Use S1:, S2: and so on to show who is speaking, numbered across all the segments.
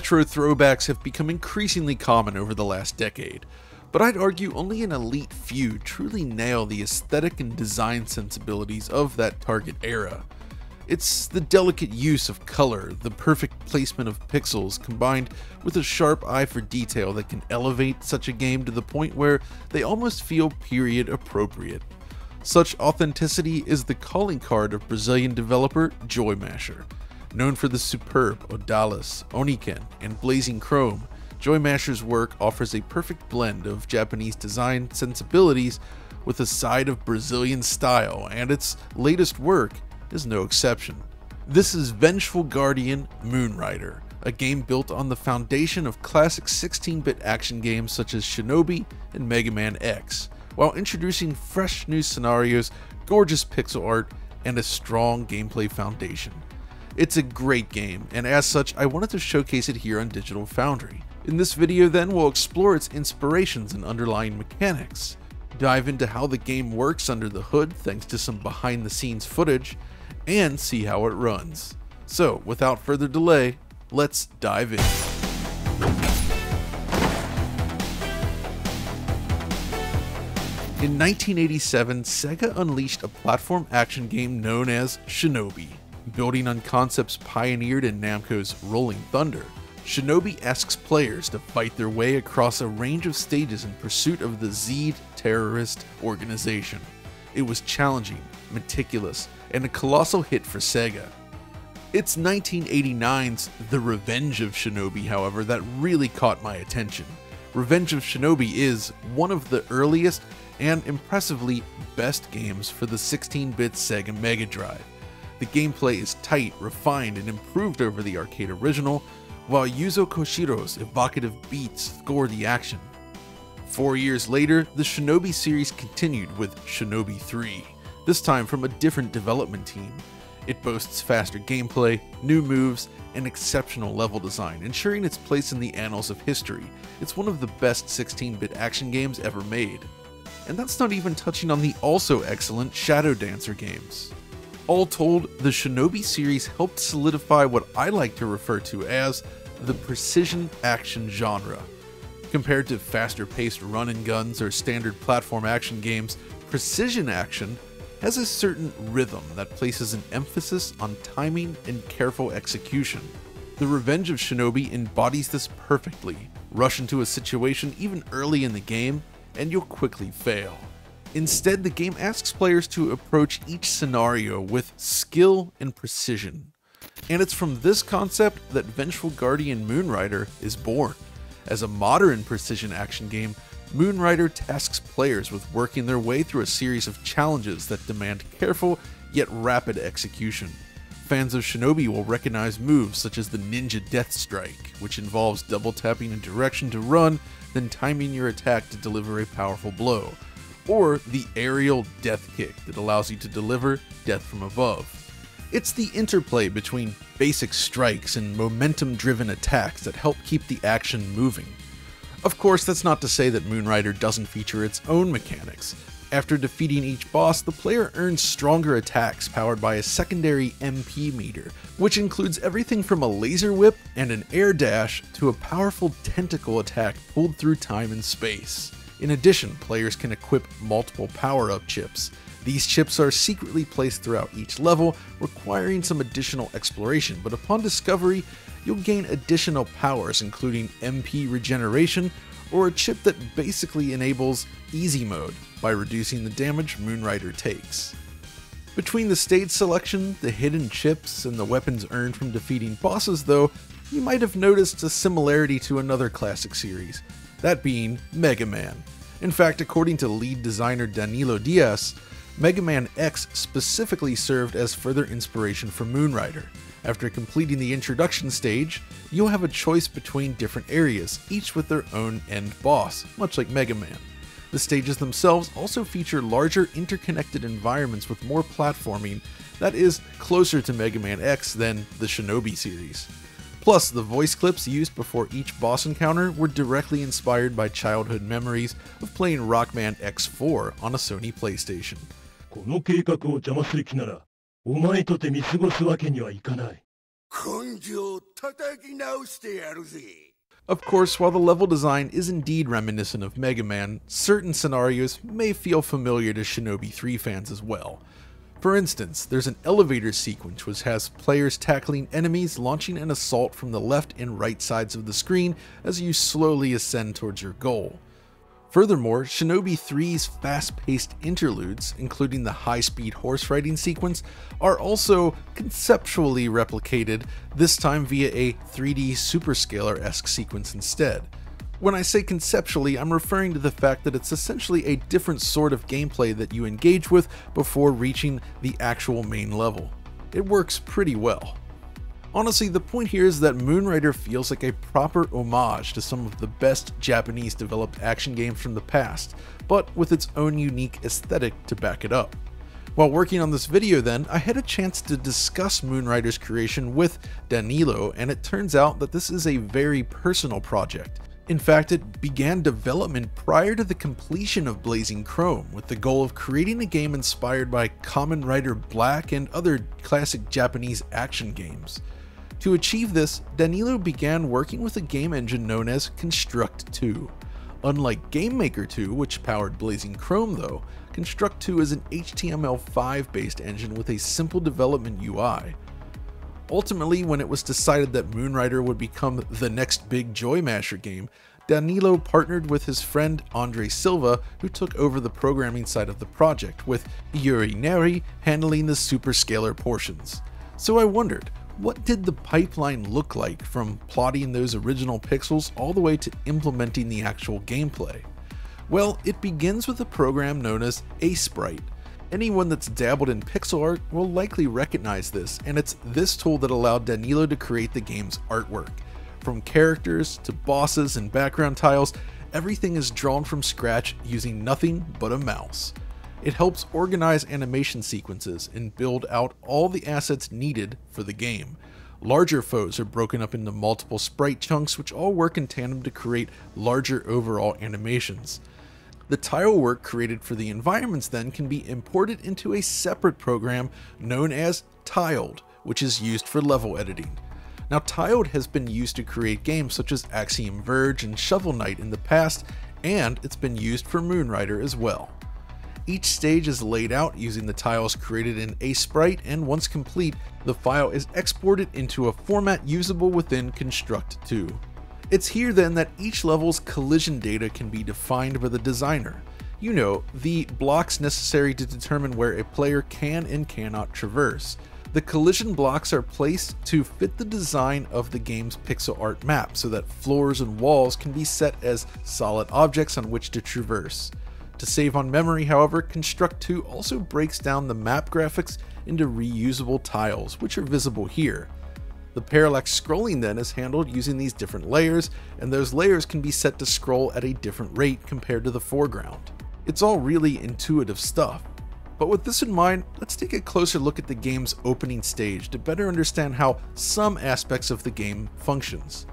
S1: Retro throwbacks have become increasingly common over the last decade, but I'd argue only an elite few truly nail the aesthetic and design sensibilities of that target era. It's the delicate use of color, the perfect placement of pixels, combined with a sharp eye for detail that can elevate such a game to the point where they almost feel period appropriate. Such authenticity is the calling card of Brazilian developer Joymasher. Known for the superb Odallus, Oniken, and Blazing Chrome, Joymasher's work offers a perfect blend of Japanese design sensibilities with a side of Brazilian style, and its latest work is no exception. This is Vengeful Guardian Moonrider, a game built on the foundation of classic 16 bit action games such as Shinobi and Mega Man X, while introducing fresh new scenarios, gorgeous pixel art, and a strong gameplay foundation. It's a great game, and as such, I wanted to showcase it here on Digital Foundry. In this video then, we'll explore its inspirations and underlying mechanics, dive into how the game works under the hood thanks to some behind the scenes footage, and see how it runs. So, without further delay, let's dive in. In 1987, Sega unleashed a platform action game known as Shinobi. Building on concepts pioneered in Namco's Rolling Thunder, Shinobi asks players to fight their way across a range of stages in pursuit of the Zeed terrorist organization. It was challenging, meticulous, and a colossal hit for Sega. It's 1989's The Revenge of Shinobi, however, that really caught my attention. Revenge of Shinobi is one of the earliest and impressively best games for the 16 bit Sega Mega Drive. The gameplay is tight, refined, and improved over the arcade original, while Yuzo Koshiro's evocative beats score the action. Four years later, the Shinobi series continued with Shinobi 3, this time from a different development team. It boasts faster gameplay, new moves, and exceptional level design, ensuring its place in the annals of history. It's one of the best 16 bit action games ever made. And that's not even touching on the also excellent Shadow Dancer games. All told, the Shinobi series helped solidify what I like to refer to as the precision action genre. Compared to faster paced run and guns or standard platform action games, precision action has a certain rhythm that places an emphasis on timing and careful execution. The Revenge of Shinobi embodies this perfectly. Rush into a situation even early in the game, and you'll quickly fail. Instead, the game asks players to approach each scenario with skill and precision. And it's from this concept that Vengeful Guardian Moonrider is born. As a modern precision action game, Moonrider tasks players with working their way through a series of challenges that demand careful yet rapid execution. Fans of Shinobi will recognize moves such as the Ninja Death Strike, which involves double tapping a direction to run, then timing your attack to deliver a powerful blow, or the Aerial Death Kick that allows you to deliver death from above. It's the interplay between basic strikes and momentum driven attacks that help keep the action moving. Of course, that's not to say that Moonrider doesn't feature its own mechanics. After defeating each boss, the player earns stronger attacks powered by a secondary MP meter, which includes everything from a laser whip and an air dash to a powerful tentacle attack pulled through time and space. In addition, players can equip multiple power up chips. These chips are secretly placed throughout each level, requiring some additional exploration, but upon discovery, you'll gain additional powers, including MP regeneration or a chip that basically enables easy mode by reducing the damage Moonrider takes. Between the stage selection, the hidden chips, and the weapons earned from defeating bosses, though, you might have noticed a similarity to another classic series, that being Mega Man. In fact, according to lead designer Danilo Dias, Mega Man X specifically served as further inspiration for Moonrider. After completing the introduction stage, you'll have a choice between different areas, each with their own end boss, much like Mega Man. The stages themselves also feature larger interconnected environments with more platforming that is closer to Mega Man X than the Shinobi series. Plus, the voice clips used before each boss encounter were directly inspired by childhood memories of playing Rockman X4 on a Sony PlayStation.
S2: この計画を邪魔する気なら、お前とて見過ごすわけにはいかない。
S1: Of course, while the level design is indeed reminiscent of Mega Man, certain scenarios may feel familiar to Shinobi 3 fans as well. For instance, there's an elevator sequence which has players tackling enemies launching an assault from the left and right sides of the screen as you slowly ascend towards your goal. Furthermore, Shinobi 3's fast-paced interludes, including the high-speed horse riding sequence, are also conceptually replicated, this time via a 3D super scaler-esque sequence instead. When I say conceptually, I'm referring to the fact that it's essentially a different sort of gameplay that you engage with before reaching the actual main level. It works pretty well. Honestly, the point here is that Moonrider feels like a proper homage to some of the best Japanese developed action games from the past, but with its own unique aesthetic to back it up. While working on this video then, I had a chance to discuss Moonrider's creation with Danilo, and it turns out that this is a very personal project. In fact, it began development prior to the completion of Blazing Chrome, with the goal of creating a game inspired by Kamen Rider Black and other classic Japanese action games. To achieve this, Danilo began working with a game engine known as Construct 2. Unlike GameMaker 2, which powered Blazing Chrome though, Construct 2 is an HTML5 based engine with a simple development UI. Ultimately, when it was decided that Moonrider would become the next big Joy Masher game, Danilo partnered with his friend Andre Silva, who took over the programming side of the project, with Yuri Neri handling the super scaler portions. So I wondered, what did the pipeline look like from plotting those original pixels all the way to implementing the actual gameplay? Well, it begins with a program known as Aseprite. Anyone that's dabbled in pixel art will likely recognize this, and it's this tool that allowed Danilo to create the game's artwork. From characters to bosses and background tiles, everything is drawn from scratch using nothing but a mouse. It helps organize animation sequences and build out all the assets needed for the game. Larger foes are broken up into multiple sprite chunks which all work in tandem to create larger overall animations. The tile work created for the environments then can be imported into a separate program known as Tiled, which is used for level editing. Now Tiled has been used to create games such as Axiom Verge and Shovel Knight in the past, and it's been used for Moonrider as well. Each stage is laid out using the tiles created in Aseprite and once complete, the file is exported into a format usable within Construct 2. It's here then that each level's collision data can be defined by the designer. You know, the blocks necessary to determine where a player can and cannot traverse. The collision blocks are placed to fit the design of the game's pixel art map so that floors and walls can be set as solid objects on which to traverse. To save on memory, however, Construct 2 also breaks down the map graphics into reusable tiles, which are visible here. The parallax scrolling then is handled using these different layers, and those layers can be set to scroll at a different rate compared to the foreground. It's all really intuitive stuff. But with this in mind, let's take a closer look at the game's opening stage to better understand how some aspects of the game functions.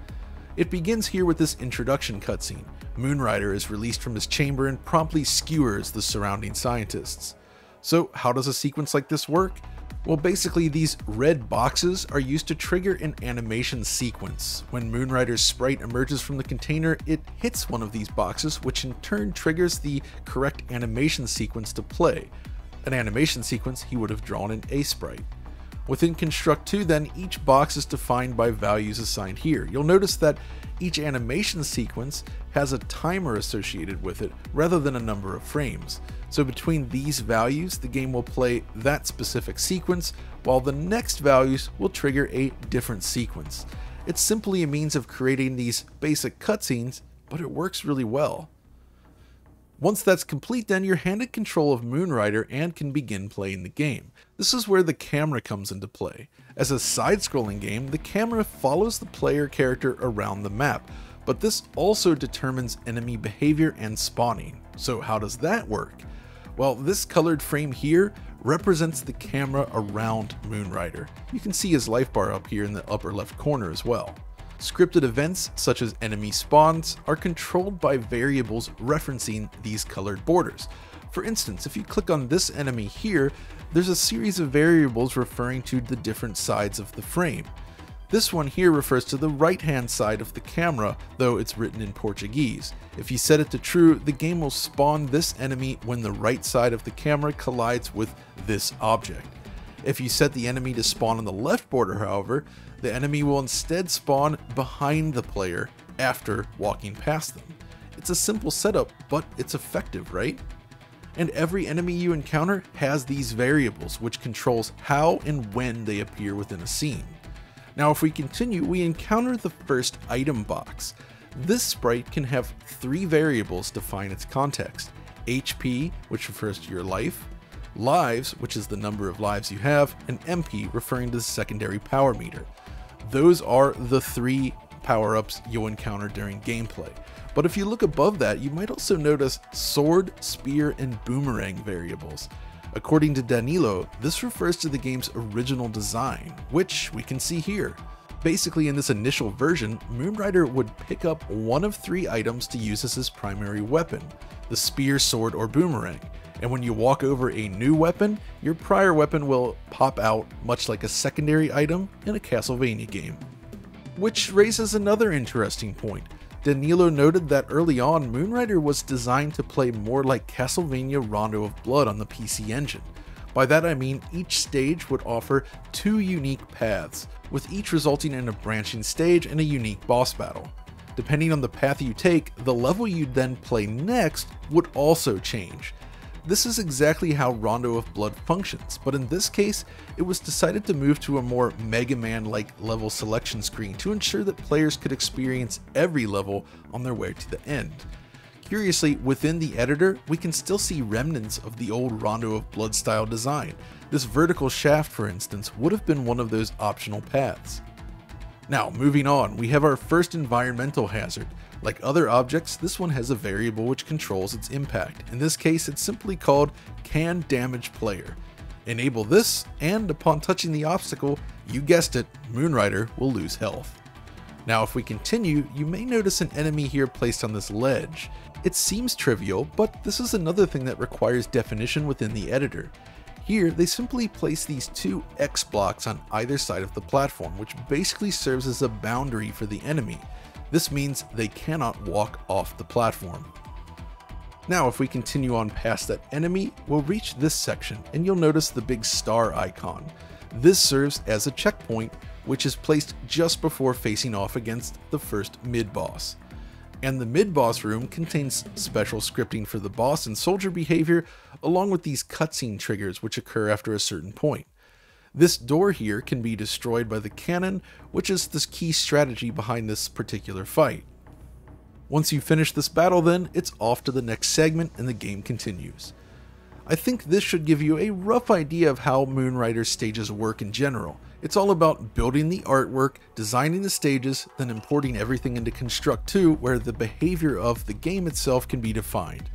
S1: It begins here with this introduction cutscene, Moonrider is released from his chamber and promptly skewers the surrounding scientists. So how does a sequence like this work? Well, basically these red boxes are used to trigger an animation sequence. When Moonrider's sprite emerges from the container, it hits one of these boxes, which in turn triggers the correct animation sequence to play. An animation sequence he would have drawn in Aseprite. Within Construct 2 then, each box is defined by values assigned here. You'll notice that each animation sequence has a timer associated with it rather than a number of frames. So between these values, the game will play that specific sequence, while the next values will trigger a different sequence. It's simply a means of creating these basic cutscenes, but it works really well. Once that's complete then you're handed control of Moonrider and can begin playing the game. This is where the camera comes into play. As a side-scrolling game, the camera follows the player character around the map, but this also determines enemy behavior and spawning. So how does that work? Well, this colored frame here represents the camera around Moonrider. You can see his life bar up here in the upper left corner as well. Scripted events, such as enemy spawns, are controlled by variables referencing these colored borders. For instance, if you click on this enemy here, there's a series of variables referring to the different sides of the frame. This one here refers to the right hand side of the camera, though it's written in Portuguese. If you set it to true, the game will spawn this enemy when the right side of the camera collides with this object. If you set the enemy to spawn on the left border, however, the enemy will instead spawn behind the player after walking past them. It's a simple setup, but it's effective, right? And every enemy you encounter has these variables, which controls how and when they appear within a scene. Now if we continue, we encounter the first item box. This sprite can have three variables to define its context. HP, which refers to your life, lives, which is the number of lives you have, and MP, referring to the secondary power meter. Those are the three power-ups you'll encounter during gameplay. But if you look above that, you might also notice sword, spear, and boomerang variables. According to Danilo, this refers to the game's original design, which we can see here. Basically, in this initial version, Moonrider would pick up one of three items to use as his primary weapon, the spear, sword, or boomerang. And when you walk over a new weapon, your prior weapon will pop out much like a secondary item in a Castlevania game. Which raises another interesting point. Danilo noted that early on, Moonrider was designed to play more like Castlevania Rondo of Blood on the PC Engine. By that I mean each stage would offer two unique paths, with each resulting in a branching stage and a unique boss battle. Depending on the path you take, the level you'd then play next would also change, this is exactly how Rondo of Blood functions, but in this case, it was decided to move to a more Mega Man-like level selection screen to ensure that players could experience every level on their way to the end. Curiously, within the editor, we can still see remnants of the old Rondo of Blood style design. This vertical shaft, for instance, would have been one of those optional paths. Now, moving on, we have our first environmental hazard, like other objects, this one has a variable which controls its impact. In this case, it's simply called can damage player. Enable this, and upon touching the obstacle, you guessed it, Moonrider will lose health. Now if we continue, you may notice an enemy here placed on this ledge. It seems trivial, but this is another thing that requires definition within the editor. Here, they simply place these two X blocks on either side of the platform, which basically serves as a boundary for the enemy. This means they cannot walk off the platform. Now if we continue on past that enemy, we'll reach this section and you'll notice the big star icon. This serves as a checkpoint which is placed just before facing off against the first mid-boss. And the mid-boss room contains special scripting for the boss and soldier behavior along with these cutscene triggers which occur after a certain point. This door here can be destroyed by the cannon, which is the key strategy behind this particular fight. Once you finish this battle then, it's off to the next segment and the game continues. I think this should give you a rough idea of how Moonrider's stages work in general. It's all about building the artwork, designing the stages, then importing everything into Construct 2 where the behavior of the game itself can be defined.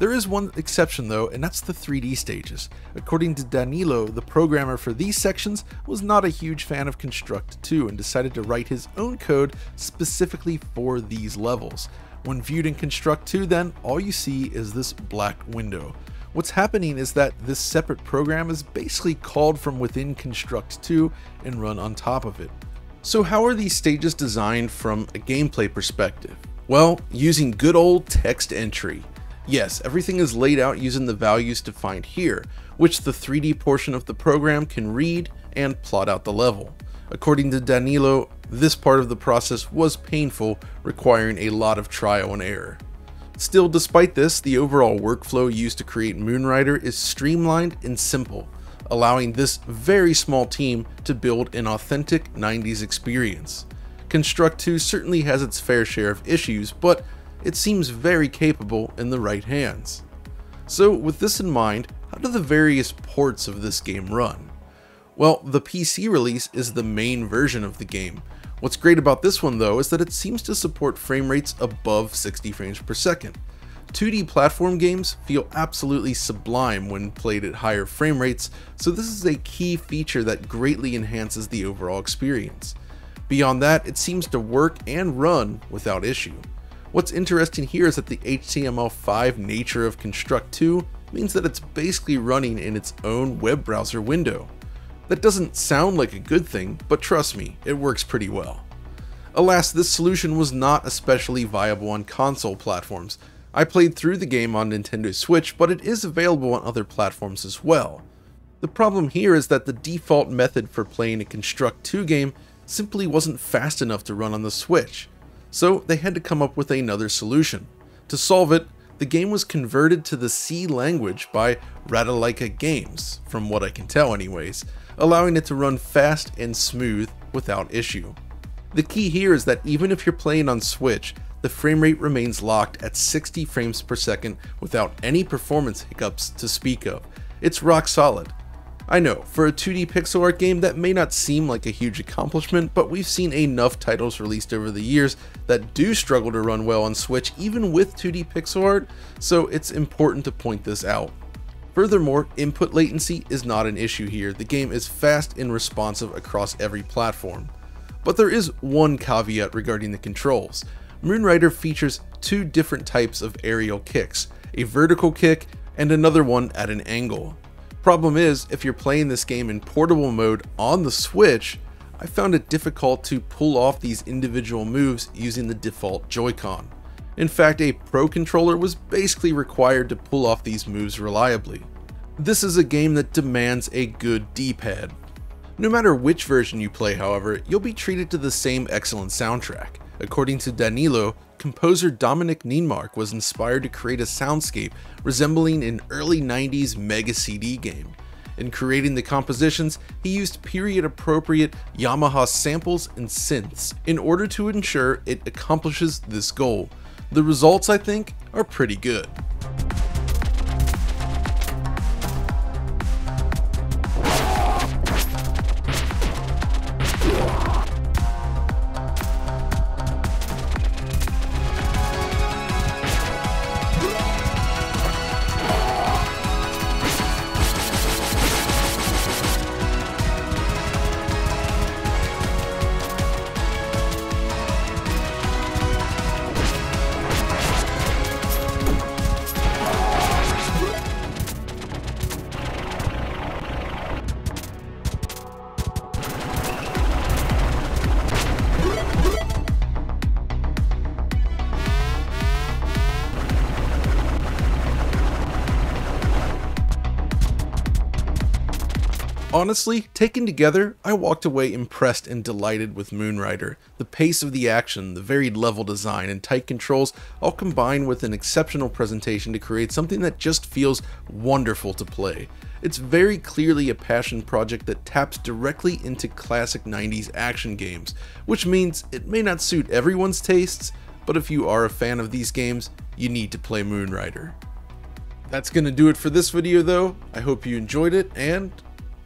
S1: There is one exception though, and that's the 3D stages. According to Danilo, the programmer for these sections was not a huge fan of Construct 2 and decided to write his own code specifically for these levels. When viewed in Construct 2 then, all you see is this black window. What's happening is that this separate program is basically called from within Construct 2 and run on top of it. So how are these stages designed from a gameplay perspective? Well, using good old text entry. Yes, everything is laid out using the values defined here, which the 3D portion of the program can read and plot out the level. According to Danilo, this part of the process was painful, requiring a lot of trial and error. Still, despite this, the overall workflow used to create Moonrider is streamlined and simple, allowing this very small team to build an authentic 90s experience. Construct 2 certainly has its fair share of issues, but it seems very capable in the right hands. So with this in mind, how do the various ports of this game run? Well, the PC release is the main version of the game. What's great about this one though is that it seems to support frame rates above 60 frames per second. 2D platform games feel absolutely sublime when played at higher frame rates, so this is a key feature that greatly enhances the overall experience. Beyond that, it seems to work and run without issue. What's interesting here is that the HTML5 nature of Construct 2 means that it's basically running in its own web browser window. That doesn't sound like a good thing, but trust me, it works pretty well. Alas, this solution was not especially viable on console platforms. I played through the game on Nintendo Switch, but it is available on other platforms as well. The problem here is that the default method for playing a Construct 2 game simply wasn't fast enough to run on the Switch, so they had to come up with another solution. To solve it, the game was converted to the C language by Ratalaika Games, from what I can tell anyways, allowing it to run fast and smooth without issue. The key here is that even if you're playing on Switch, the frame rate remains locked at 60 frames per second without any performance hiccups to speak of. It's rock solid. I know, for a 2D pixel art game that may not seem like a huge accomplishment, but we've seen enough titles released over the years that do struggle to run well on Switch even with 2D pixel art, so it's important to point this out. Furthermore, input latency is not an issue here, the game is fast and responsive across every platform. But there is one caveat regarding the controls. Moonrider features two different types of aerial kicks, a vertical kick and another one at an angle. Problem is, if you're playing this game in portable mode on the Switch, I found it difficult to pull off these individual moves using the default Joy-Con. In fact, a Pro controller was basically required to pull off these moves reliably. This is a game that demands a good D-pad. No matter which version you play, however, you'll be treated to the same excellent soundtrack. According to Danilo, composer Dominic Ninmark was inspired to create a soundscape resembling an early 90s Mega CD game. In creating the compositions, he used period-appropriate Yamaha samples and synths in order to ensure it accomplishes this goal. The results, I think, are pretty good. Honestly, taken together, I walked away impressed and delighted with Moonrider. The pace of the action, the varied level design, and tight controls all combine with an exceptional presentation to create something that just feels wonderful to play. It's very clearly a passion project that taps directly into classic 90s action games, which means it may not suit everyone's tastes, but if you are a fan of these games, you need to play Moonrider. That's going to do it for this video though. I hope you enjoyed it and